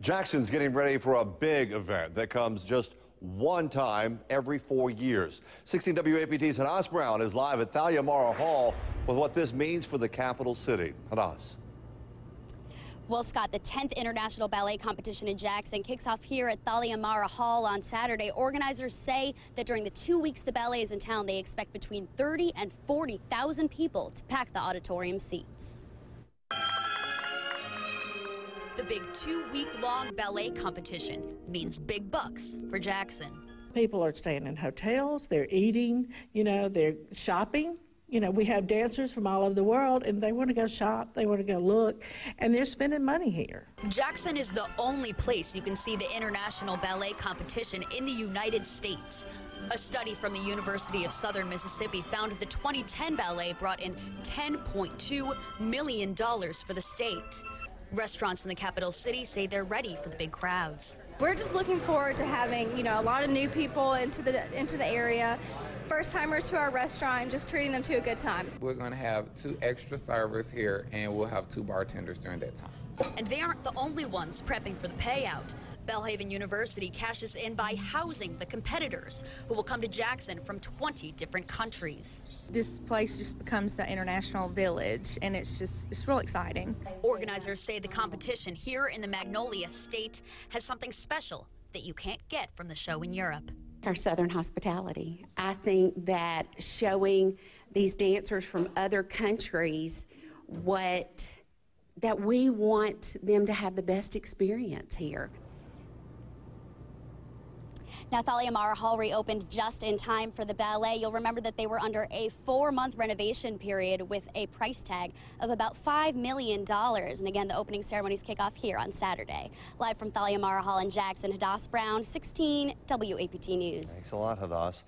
Jackson's getting ready for a big event that comes just one time every four years. 16 WAPT's Hadas Brown is live at Thalia Mara Hall with what this means for the capital city. Hadas. Well, Scott, the 10th International Ballet Competition in Jackson kicks off here at Thalia Mara Hall on Saturday. Organizers say that during the two weeks the ballet is in town, they expect between 30 and 40,000 people to pack the auditorium seats. Big two-week-long ballet competition means big bucks for Jackson. People are staying in hotels, they're eating, you know, they're shopping. You know, we have dancers from all over the world and they want to go shop, they want to go look, and they're spending money here. Jackson is the only place you can see the International Ballet Competition in the United States. A study from the University of Southern Mississippi found the 2010 ballet brought in $10.2 million for the state. Restaurants in the capital city say they're ready for the big crowds. We're just looking forward to having, you know, a lot of new people into the into the area, first timers to our restaurant, and just treating them to a good time. We're going to have two extra servers here, and we'll have two bartenders during that time. And they aren't the only ones prepping for the payout. Belhaven University cashes in by housing the competitors who will come to Jackson from 20 different countries this place just becomes the international village and it's just it's real exciting. Organizers say the competition here in the Magnolia State has something special that you can't get from the show in Europe. Our Southern hospitality. I think that showing these dancers from other countries what that we want them to have the best experience here. Now, Thalia Mara Hall reopened just in time for the ballet. You'll remember that they were under a four-month renovation period with a price tag of about $5 million. And again, the opening ceremonies kick off here on Saturday. Live from Thalia Mara Hall in Jackson, Hadas Brown, 16 WAPT News. Thanks a lot, Hadas.